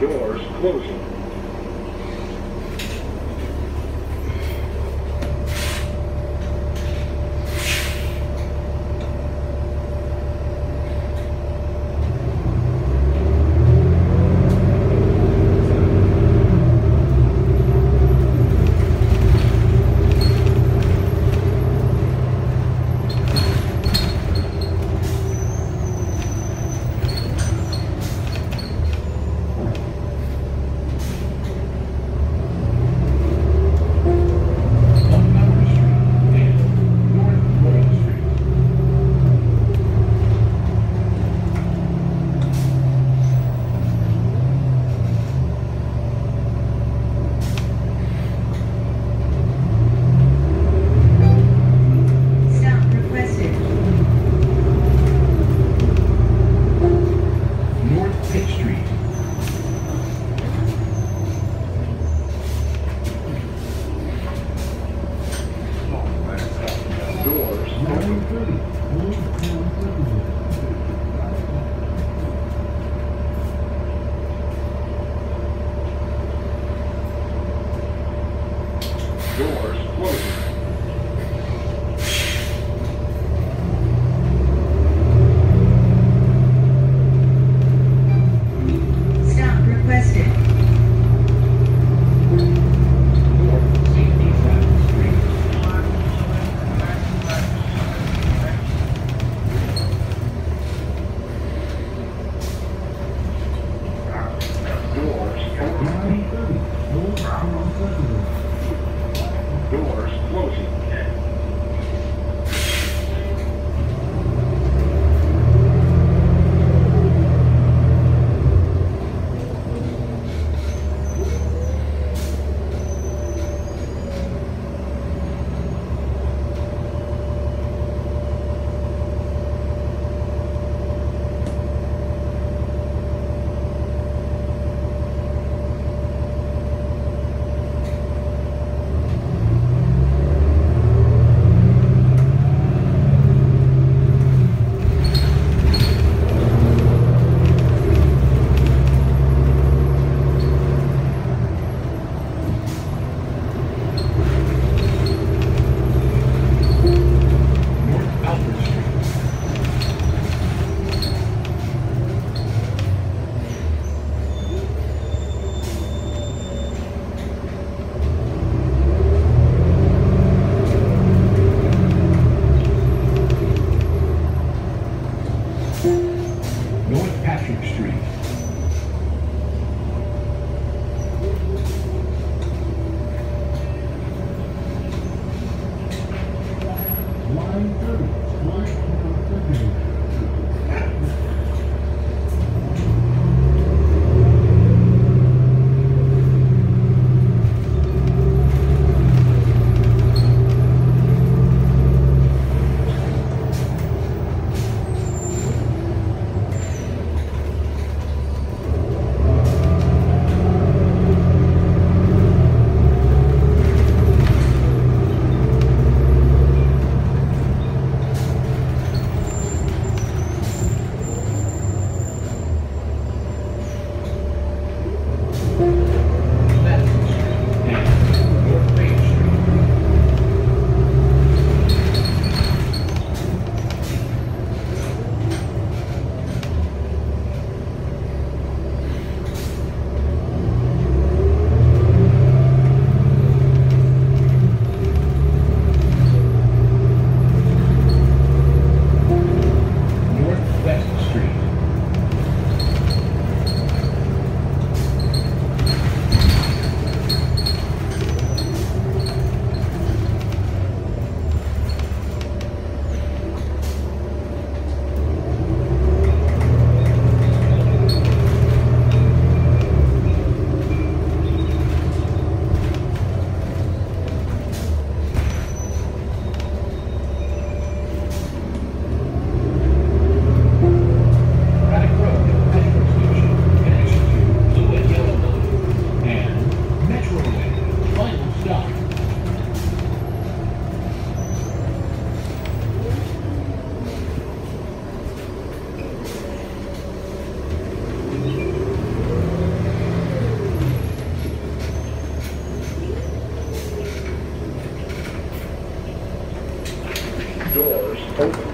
Doors closing. Doors closing. first.